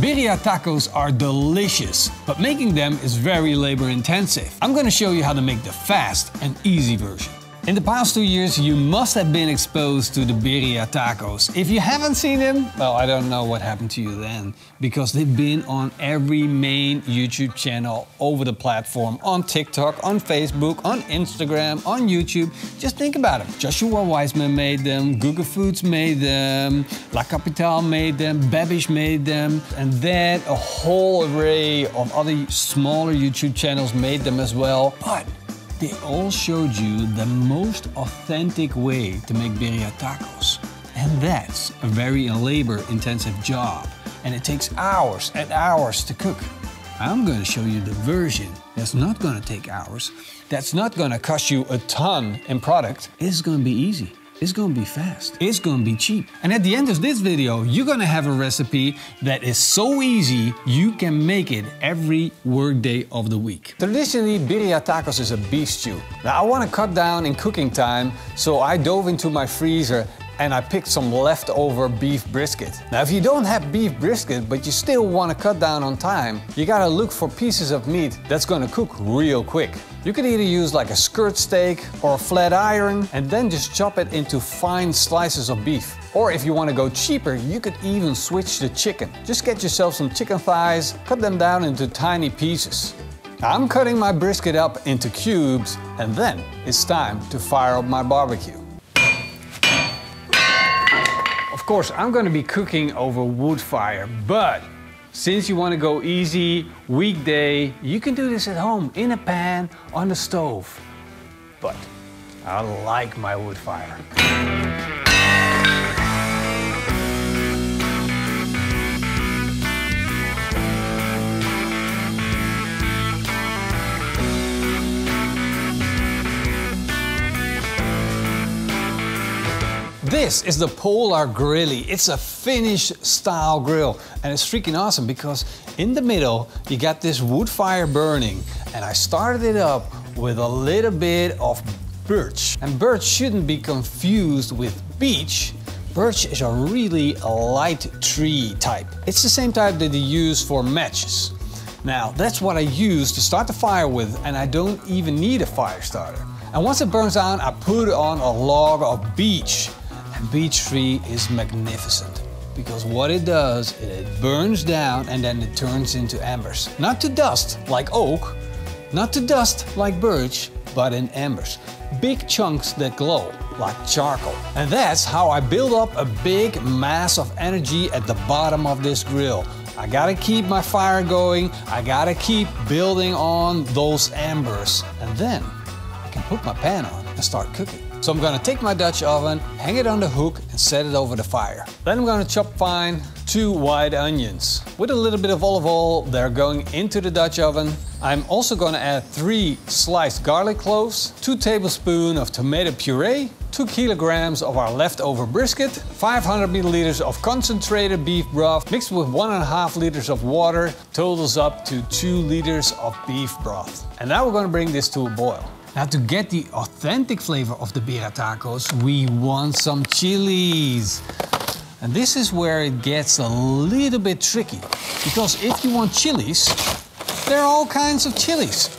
Birria tacos are delicious, but making them is very labor intensive. I'm gonna show you how to make the fast and easy version. In the past two years, you must have been exposed to the birria tacos. If you haven't seen them, well, I don't know what happened to you then, because they've been on every main YouTube channel over the platform, on TikTok, on Facebook, on Instagram, on YouTube. Just think about it. Joshua Weissman made them, Guga Foods made them, La Capitale made them, Babish made them, and then a whole array of other smaller YouTube channels made them as well. But they all showed you the most authentic way to make birria tacos. And that's a very labor-intensive job. And it takes hours and hours to cook. I'm gonna show you the version that's not gonna take hours, that's not gonna cost you a ton in product. It's gonna be easy. It's gonna be fast. It's gonna be cheap. And at the end of this video, you're gonna have a recipe that is so easy, you can make it every workday of the week. Traditionally, birria tacos is a beef stew. Now I wanna cut down in cooking time, so I dove into my freezer and I picked some leftover beef brisket. Now if you don't have beef brisket but you still want to cut down on time, you gotta look for pieces of meat that's gonna cook real quick. You could either use like a skirt steak or a flat iron and then just chop it into fine slices of beef. Or if you want to go cheaper, you could even switch to chicken. Just get yourself some chicken thighs, cut them down into tiny pieces. I'm cutting my brisket up into cubes and then it's time to fire up my barbecue. Of course, I'm gonna be cooking over wood fire, but since you wanna go easy, weekday, you can do this at home in a pan on the stove. But I like my wood fire. This is the Polar Grilli. It's a Finnish style grill and it's freaking awesome because in the middle you got this wood fire burning and I started it up with a little bit of birch. And birch shouldn't be confused with beech. Birch is a really light tree type. It's the same type that you use for matches. Now that's what I use to start the fire with and I don't even need a fire starter. And once it burns out, I put on a log of beech beech tree is magnificent because what it does, it burns down and then it turns into embers. Not to dust like oak, not to dust like birch, but in embers. Big chunks that glow like charcoal. And that's how I build up a big mass of energy at the bottom of this grill. I gotta keep my fire going, I gotta keep building on those embers. And then I can put my pan on and start cooking. So I'm gonna take my Dutch oven, hang it on the hook and set it over the fire. Then I'm gonna chop fine two white onions. With a little bit of olive oil, they're going into the Dutch oven. I'm also gonna add three sliced garlic cloves, two tablespoons of tomato puree, two kilograms of our leftover brisket, 500 milliliters of concentrated beef broth mixed with one and a half liters of water totals up to two liters of beef broth. And now we're gonna bring this to a boil. Now to get the authentic flavor of the birria tacos, we want some chilies. And this is where it gets a little bit tricky. Because if you want chilies, there are all kinds of chilies.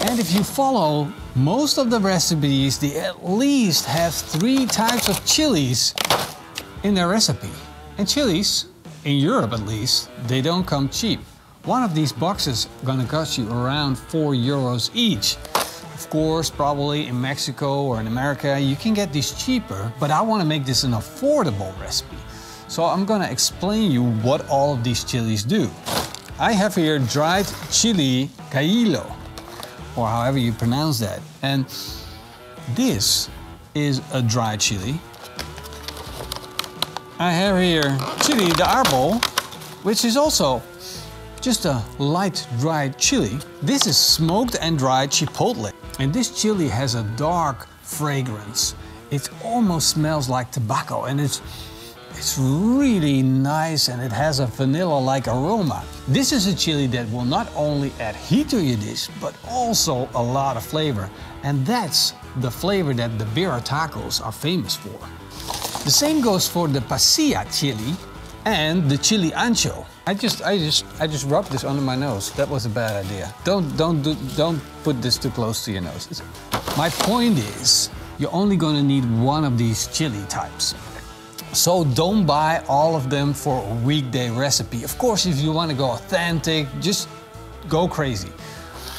And if you follow most of the recipes, they at least have three types of chilies in their recipe. And chilies, in Europe at least, they don't come cheap. One of these boxes gonna cost you around four euros each. Of course, probably in Mexico or in America, you can get these cheaper, but I want to make this an affordable recipe. So I'm gonna explain you what all of these chilies do. I have here dried chili caillo, or however you pronounce that. And this is a dried chili. I have here chili de árbol, which is also just a light dried chili. This is smoked and dried chipotle. And this chili has a dark fragrance. It almost smells like tobacco and it's it's really nice and it has a vanilla-like aroma. This is a chili that will not only add heat to your dish, but also a lot of flavor. And that's the flavor that the birria tacos are famous for. The same goes for the pasilla chili, and the chili ancho. I just, I just, I just rubbed this under my nose. That was a bad idea. Don't, don't, do, don't put this too close to your nose. My point is, you're only gonna need one of these chili types. So don't buy all of them for a weekday recipe. Of course, if you want to go authentic, just go crazy.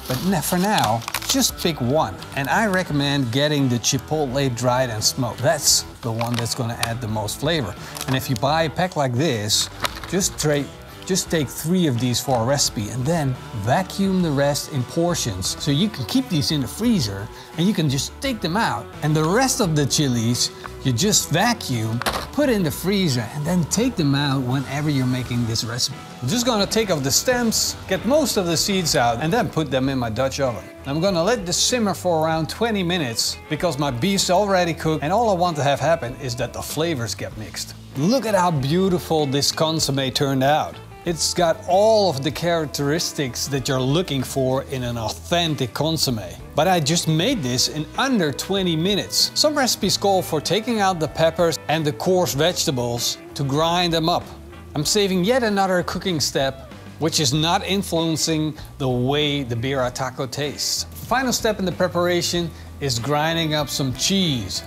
But for now, just pick one. And I recommend getting the Chipotle dried and smoked. That's the one that's gonna add the most flavor. And if you buy a pack like this, just trade just take three of these for a recipe and then vacuum the rest in portions. So you can keep these in the freezer and you can just take them out. And the rest of the chilies, you just vacuum, put in the freezer and then take them out whenever you're making this recipe. I'm just gonna take off the stems, get most of the seeds out and then put them in my Dutch oven. I'm gonna let this simmer for around 20 minutes because my beef's already cooked and all I want to have happen is that the flavors get mixed. Look at how beautiful this consomme turned out. It's got all of the characteristics that you're looking for in an authentic consomme. But I just made this in under 20 minutes. Some recipes call for taking out the peppers and the coarse vegetables to grind them up. I'm saving yet another cooking step which is not influencing the way the birria taco tastes. Final step in the preparation is grinding up some cheese.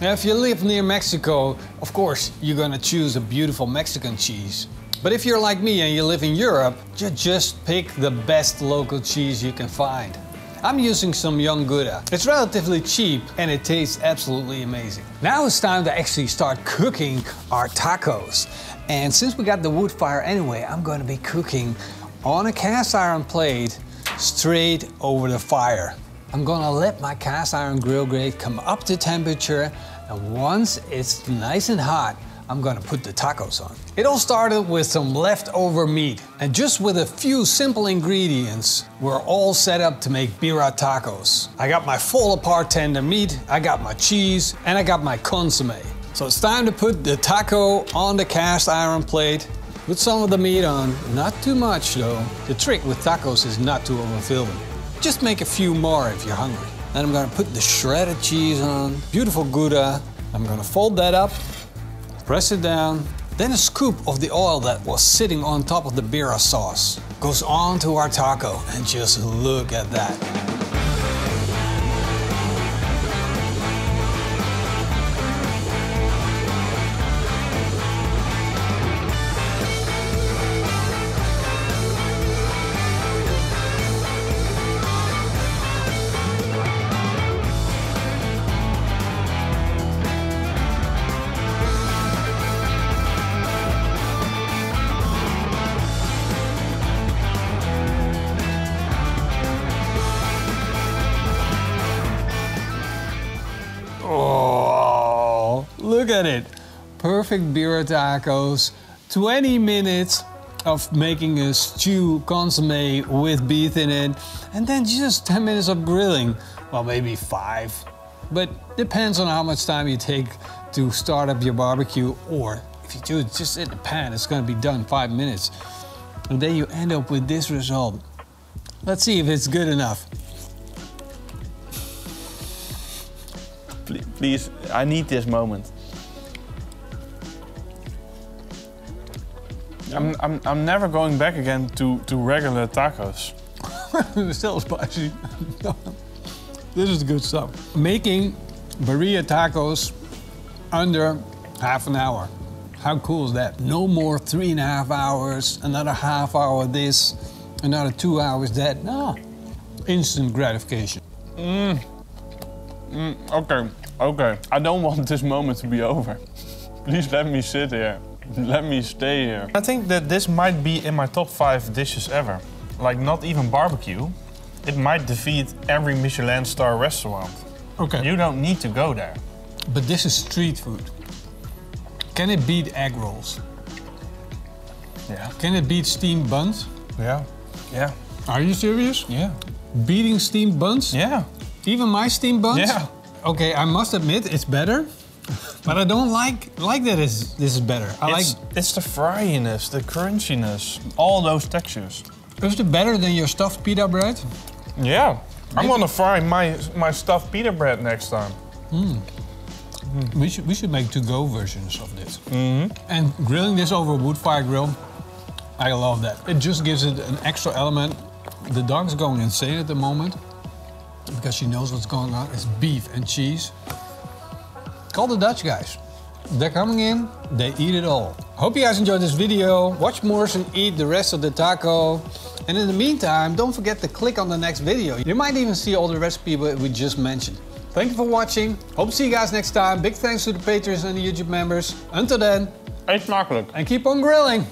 Now if you live near Mexico, of course you're gonna choose a beautiful Mexican cheese. But if you're like me and you live in Europe, you just pick the best local cheese you can find. I'm using some young Gouda. It's relatively cheap and it tastes absolutely amazing. Now it's time to actually start cooking our tacos. And since we got the wood fire anyway, I'm gonna be cooking on a cast iron plate straight over the fire. I'm gonna let my cast iron grill grate come up to temperature and once it's nice and hot, I'm gonna put the tacos on. It all started with some leftover meat, and just with a few simple ingredients, we're all set up to make birria tacos. I got my fall apart tender meat, I got my cheese, and I got my consomme. So it's time to put the taco on the cast iron plate, put some of the meat on, not too much though. The trick with tacos is not to overfill them. Just make a few more if you're hungry. Then I'm gonna put the shredded cheese on, beautiful Gouda. I'm gonna fold that up Press it down. Then a scoop of the oil that was sitting on top of the birria sauce goes onto our taco and just look at that. Perfect birria tacos. 20 minutes of making a stew consomme with beef in it. And then just 10 minutes of grilling. Well, maybe five. But depends on how much time you take to start up your barbecue. Or if you do it just in the pan, it's gonna be done five minutes. And then you end up with this result. Let's see if it's good enough. Please, I need this moment. I'm, I'm, I'm never going back again to, to regular tacos. Still spicy. this is good stuff. Making birria tacos under half an hour. How cool is that? No more three and a half hours, another half hour this, another two hours that. No, instant gratification. Mm. Mm, okay, okay. I don't want this moment to be over. Please let me sit here. Let me stay here. I think that this might be in my top five dishes ever. Like not even barbecue. It might defeat every Michelin star restaurant. Okay. You don't need to go there. But this is street food. Can it beat egg rolls? Yeah. Can it beat steamed buns? Yeah. Yeah. Are you serious? Yeah. Beating steamed buns? Yeah. Even my steamed buns? Yeah. Okay, I must admit it's better. But I don't like like that is this is better. I it's, like it's the fryiness, the crunchiness, all those textures. Is it better than your stuffed pita bread? Yeah. I'm gonna fry my my stuffed pita bread next time. Mm. We should we should make to-go versions of this. And grilling this over a wood fire grill, I love that. It just gives it an extra element. The dog's going insane at the moment because she knows what's going on. It's beef and cheese. Call the Dutch guys. They're coming in, they eat it all. Hope you guys enjoyed this video. Watch Morrison eat the rest of the taco. And in the meantime, don't forget to click on the next video. You might even see all the recipes we just mentioned. Thank you for watching. Hope to see you guys next time. Big thanks to the patrons and the YouTube members. Until then, Eet smakelijk. and keep on grilling.